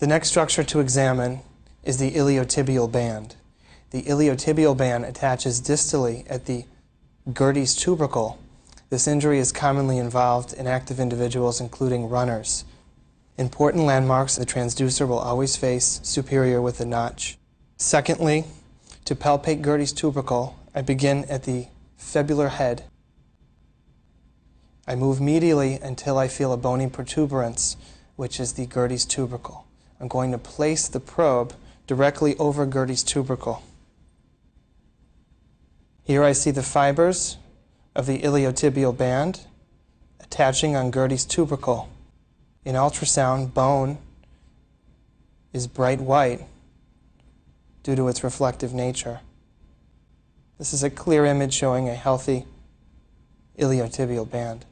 The next structure to examine is the iliotibial band. The iliotibial band attaches distally at the Gerdy's tubercle. This injury is commonly involved in active individuals, including runners. Important landmarks, the transducer will always face superior with a notch. Secondly, to palpate Gerdy's tubercle, I begin at the fibular head. I move medially until I feel a bony protuberance, which is the Gerdy's tubercle. I'm going to place the probe directly over Gerdy's tubercle. Here I see the fibers of the iliotibial band attaching on Gerdy's tubercle. In ultrasound, bone is bright white due to its reflective nature. This is a clear image showing a healthy iliotibial band.